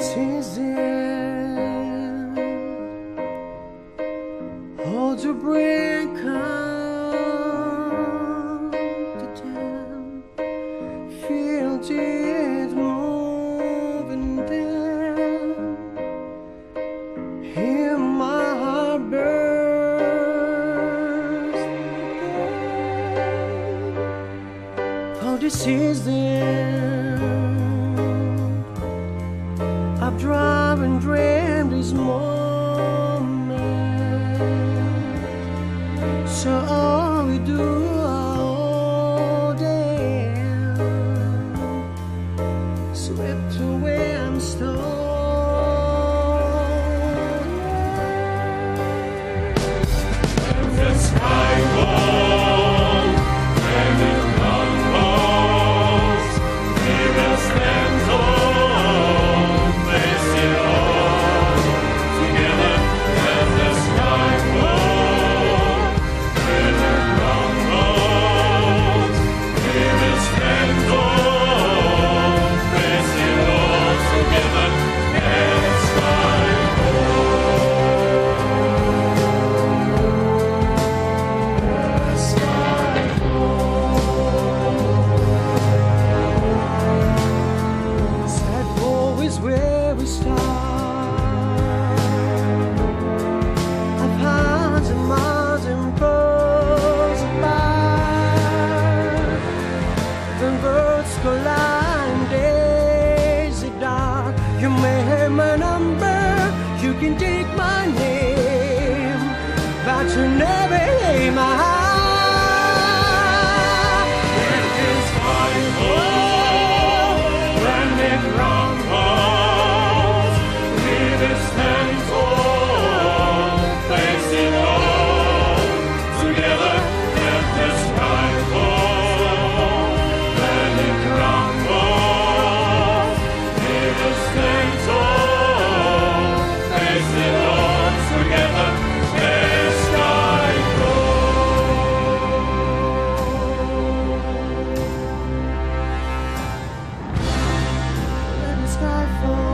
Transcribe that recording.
season Hold your breath come to Feel it moving Hear my heart burst. The season and dreamt this moment. So all we do. Skyline Daisy Dark. You may have my number, you can take my name, but you never hear my. my fault.